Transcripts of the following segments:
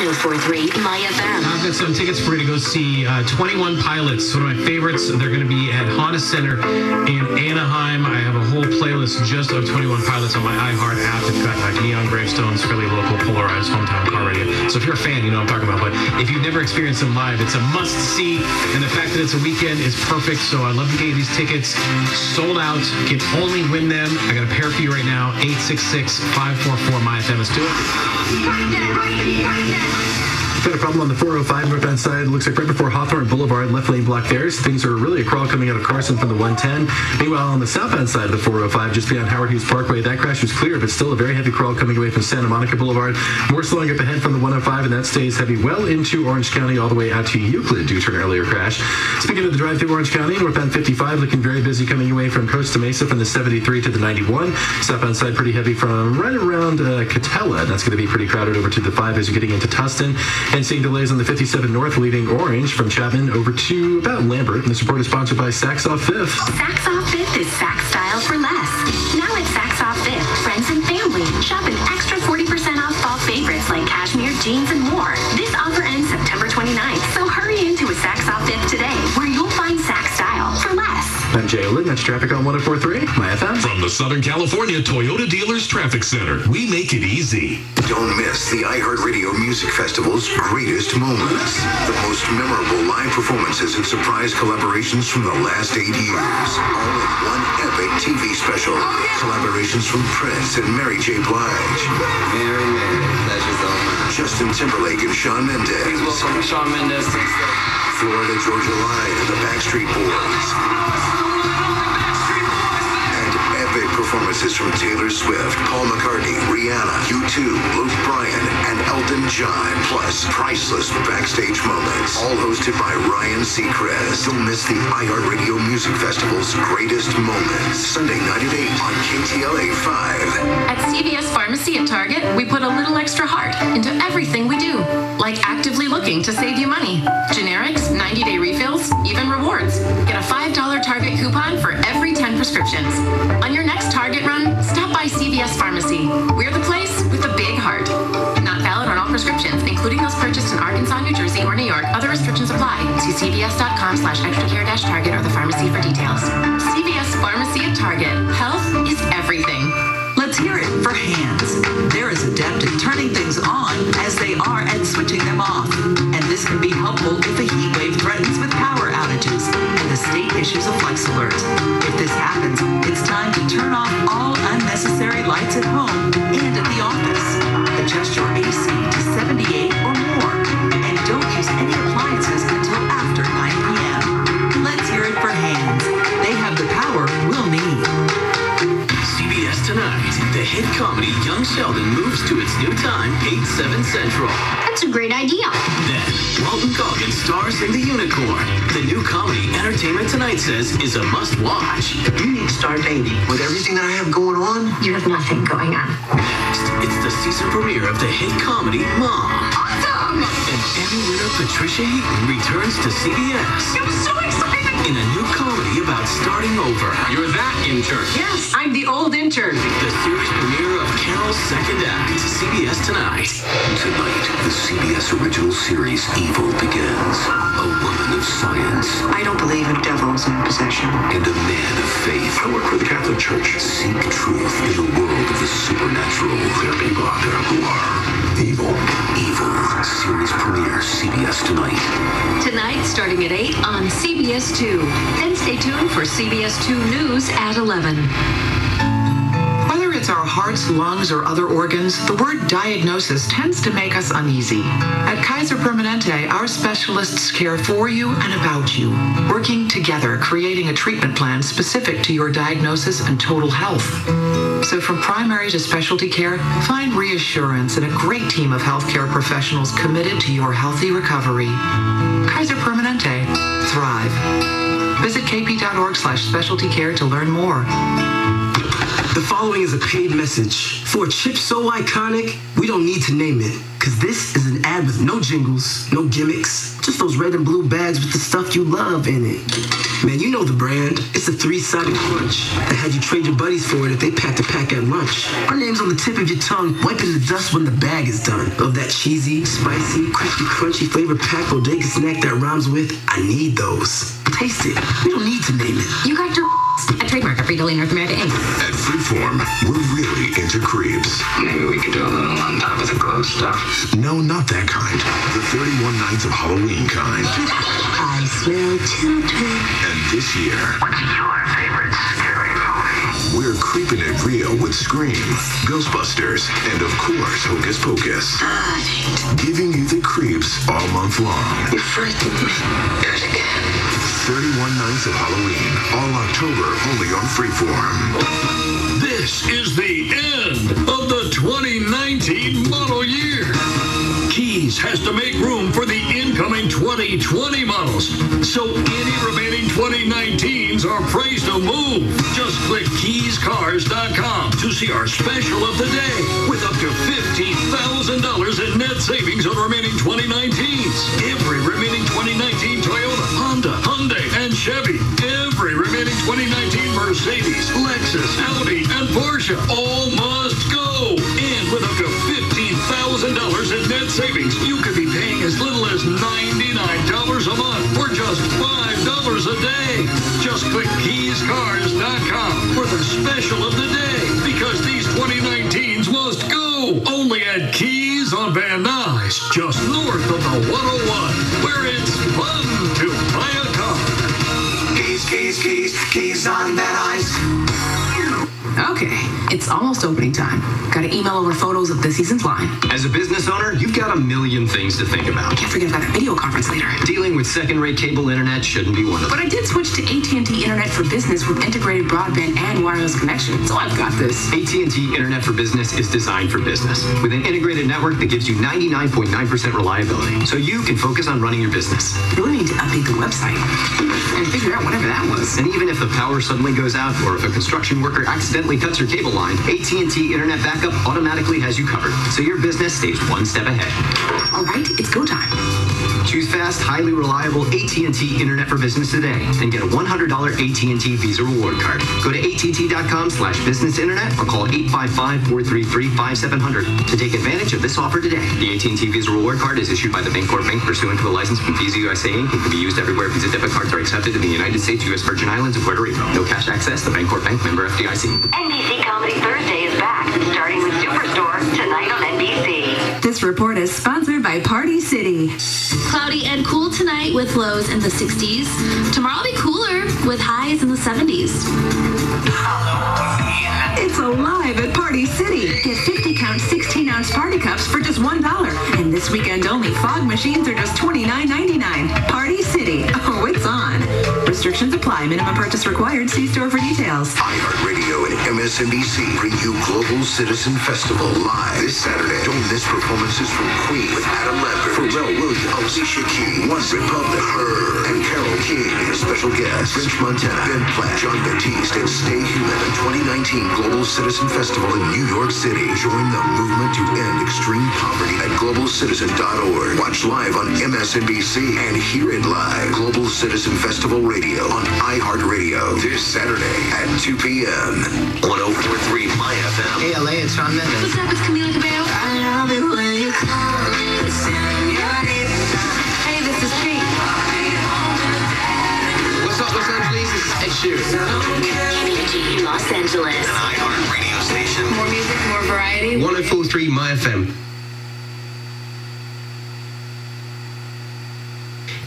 1043 My FM. I've got some tickets for you to go see uh, 21 Pilots, one of my favorites. They're going to be at Honda Center in Anaheim. I have a whole playlist just of 21 Pilots on my iHeart app. It's got like Neon Gravestones, fairly local, polarized hometown car radio. So if you're a fan, you know what I'm talking about. But if you've never experienced them live, it's a must see. And the fact that it's a weekend is perfect. So I'd love to get these tickets sold out. Can only win them. I got a pair for you right now. 866 544 MyFM. Let's do it. Thank you. Got a problem on the 405 northbound side. Looks like right before Hawthorne Boulevard, left lane block there. So things are really a crawl coming out of Carson from the 110. Meanwhile, on the southbound side of the 405, just beyond Howard Hughes Parkway, that crash was clear, but still a very heavy crawl coming away from Santa Monica Boulevard. More slowing up ahead from the 105, and that stays heavy well into Orange County, all the way out to Euclid due to an earlier crash. Speaking of the drive through Orange County, northbound 55 looking very busy coming away from Costa Mesa from the 73 to the 91. Southbound side pretty heavy from right around uh, Katella. That's going to be pretty crowded over to the 5 as you're getting into Tustin. And seeing delays on the 57 North leading Orange from Chapman over to about Lambert. And this report is sponsored by Saks Off Fifth. Saks Off Fifth is Saks style for less. Now at Saks Off Fifth, friends and family shop an extra 40% off fall favorites like cashmere, jeans, and more. This offer ends September 29th, so hurry into a Saks Off Fifth today I'm Jay Olin. That's traffic on 1043, my FM. From the Southern California Toyota Dealers Traffic Center, we make it easy. Don't miss the iHeartRadio Music Festival's greatest moments. The most memorable live performances and surprise collaborations from the last eight years. All in one epic TV special. Collaborations from Prince and Mary J. Blige. Mary, Mary, pleasure's all mine. Justin Timberlake and Shawn Mendes. Please welcome Shawn Mendes. Florida Georgia Line and the Backstreet Boys. Performances from Taylor Swift, Paul McCartney, Rihanna, U2, Luke Bryan, and Elton John. Plus, priceless backstage moments. All hosted by Ryan Seacrest. Don't miss the iHeartRadio Music Festival's greatest moments. Sunday night at 8 on KTLA 5. At CVS Pharmacy at Target, we put a little extra heart into everything we do, like actively looking to save you money. See cvs.com slash extracare-target or the pharmacy for details. CVS Pharmacy at Target. Health is everything. Let's hear it for hands. They're as adept at turning things on as they are at switching them off. And this can be helpful if a heat wave threatens with power outages and the state issues a flex alert. If this happens, it's time to turn off all unnecessary lights at home Young Sheldon moves to its new time, 8, 7 Central. That's a great idea. Then, Walton Goggins stars in The Unicorn. The new comedy Entertainment Tonight says is a must-watch. You need to start dating. With everything that I have going on, You have nothing going on. Next, it's the season premiere of the hit comedy Mom. Awesome! And Emmy winner Patricia Heaton returns to CBS. I'm so excited! In a new comedy about starting over. You're that intern. Yes, I'm the old intern. The series premiere of Carol's second act. CBS Tonight. Tonight, the CBS original series Evil begins. A woman of science I don't believe in devils in possession. and a man of faith. I work for the Catholic Church. Seek truth in the world of the supernatural. There are people out there who are evil. Evil. Series premiere CBS tonight. Starting at 8 on CBS 2. Then stay tuned for CBS 2 News at 11. Whether it's our hearts, lungs, or other organs, the word diagnosis tends to make us uneasy. At Kaiser Permanente, our specialists care for you and about you, working together, creating a treatment plan specific to your diagnosis and total health. So from primary to specialty care, find reassurance in a great team of healthcare professionals committed to your healthy recovery. Slash specialty care to learn more. The following is a paid message For a chip so iconic, we don't need to name it. Cause this is an ad with no jingles, no gimmicks, just those red and blue bags with the stuff you love in it. Man, you know the brand. It's a three-sided crunch that had you trade your buddies for it if they packed a pack at lunch. Our name's on the tip of your tongue, wiping the dust when the bag is done. Of that cheesy, spicy, crispy, crunchy flavor packed bodega snack that rhymes with I need those. Taste it. We don't need to name it. You got your a trademark of Frito-Lay North America Inc. At Freeform, we're really into creeps. Maybe we could do a little on top of the glow stuff. No, not that kind. The 31 Nights of Halloween kind. I smell children. And this year, What's your favorite scary movie? we're creeping it real with Scream, Ghostbusters, and of course, Hocus Pocus. Giving you the creeps all month long. You frightened me. Do it again. 31 Nights of Halloween, all October, only on Freeform. This is the end of the 2019 model Keys has to make room for the incoming 2020 models, so any remaining 2019s are praised to move. Just click keyscars.com to see our special of the day with up to $15,000 in net savings on remaining 2019s. Every remaining 2019 Toyota, Honda, Hyundai, and Chevy. Every remaining 2019 Mercedes, Lexus, Audi, and Porsche all a day. Just click keyscars.com for the special of the day because these 2019s must go. Only at Keys on Van Nuys, just north of the 101, where it's fun to buy a car. Keys, keys, keys, keys on that ice. Okay, it's almost opening time. Gotta email over photos of this season's line. As a business owner, you've got a million things to think about. Can't forget about that video conference later. Dealing with second-rate cable internet shouldn't be one of them. But I did switch to AT&T Internet for Business with integrated broadband and wireless connection, so I've got this. AT&T Internet for Business is designed for business with an integrated network that gives you 99.9% reliability, so you can focus on running your business. You really need to update the website and figure out whatever that was. And even if the power suddenly goes out or if a construction worker accidentally cuts your cable line, AT&T Internet Backup automatically has you covered, so your business stays one step ahead. All right, it's go time. Choose fast, highly reliable AT&T Internet for Business today and get a $100 AT&T Visa reward card. Go to att.com slash business internet or call 855-433-5700 to take advantage of this offer today. The AT&T Visa reward card is issued by the Bancorp Bank pursuant to a license from Visa USA Inc. and can be used everywhere Visa debit cards are accepted in the United States, U.S. Virgin Islands, and Puerto Rico. No cash access. The Bancorp Bank member FDIC. NBC Comedy Thursday is back, starting with Superstore tonight on. This report is sponsored by Party City. Cloudy and cool tonight with lows in the 60s. Tomorrow will be cooler with highs in the 70s. It's alive at Party City. Get 50 count 16 ounce party cups for just $1. And this weekend only, fog machines are just $29.99. Party City. Oh, it's on. Restrictions apply. Minimum purchase required. See store for details. iHeartRadio and MSNBC bring you Global Citizen Festival live this Saturday. Don't miss performances from Queen with Adam Lambert, Pharrell Williams, Alicia Keys, One Republic, Her, and Carole King. Special guests, French Montana, Ben Platt, Jon Batiste, and Stay Human. The 2019 Global Citizen Festival in New York City. Join the movement to end extreme poverty at globalcitizen.org. Watch live on MSNBC and hear it live. Global Citizen Festival Radio on iHeartRadio this Saturday at 2 p.m. 1043 My FM. Hey, LA, it's Shawn Mendes. What's up, it's Camila Cabello. I love it when you call me senorita. Hey, this is Kate. What's up, Los Angeles? This is Ed Sheeran. Community in Los Angeles. An iHeartRadio station. More music, more variety. 1043 My FM.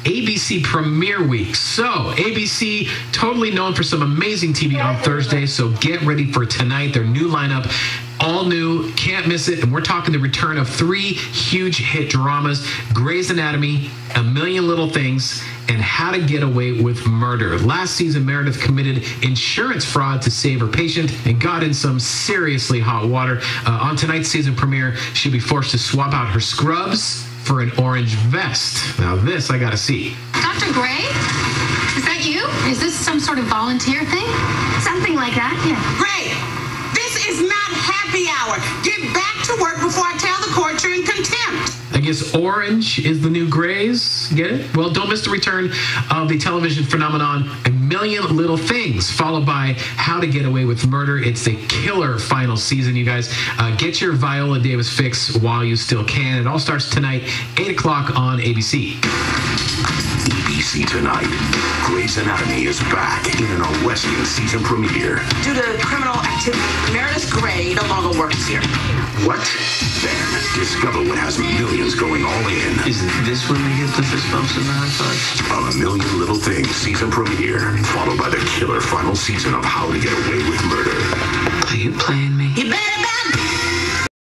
ABC Premiere Week. So, ABC, totally known for some amazing TV on Thursday. So, get ready for tonight. Their new lineup, all new, can't miss it. And we're talking the return of three huge hit dramas Grey's Anatomy, A Million Little Things, and How to Get Away with Murder. Last season, Meredith committed insurance fraud to save her patient and got in some seriously hot water. Uh, on tonight's season premiere, she'll be forced to swap out her scrubs for an orange vest. Now, this I gotta see. Dr. Gray? Is that you? Is this some sort of volunteer thing? Something like that, yeah. Ray, this is not happy hour. Get back to work before I tell the court you're in contempt. I guess orange is the new grays. Get it? Well, don't miss the return of the television phenomenon A Million Little Things, followed by How to Get Away with Murder. It's the killer final season, you guys. Uh, get your Viola Davis fix while you still can. It all starts tonight, 8 o'clock on ABC. ABC tonight. Grey's Anatomy is back in an arresting season premiere. Due to criminal activity, Meredith Grey no longer works here. What? Then discover what has millions going all in. Is this when we get the fist bumps and the high fives? On a Million Little Things season premiere, followed by the killer final season of How to Get Away with Murder. Are you playing me? You better not.